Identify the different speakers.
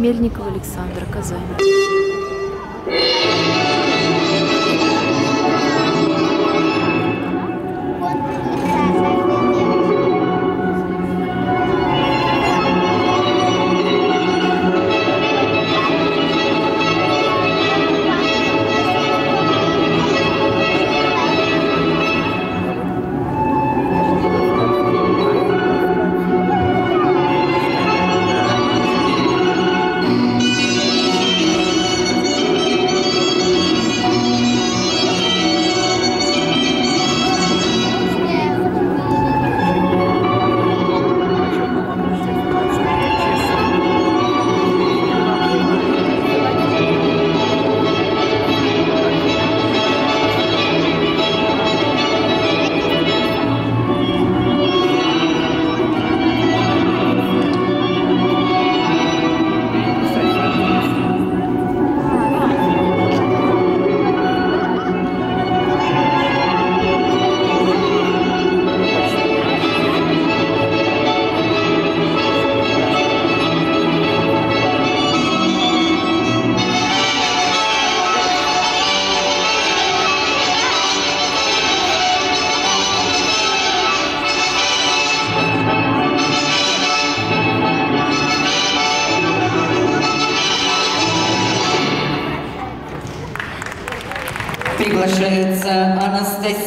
Speaker 1: Мельников Александр, Казань.
Speaker 2: Приглашается Анастасия.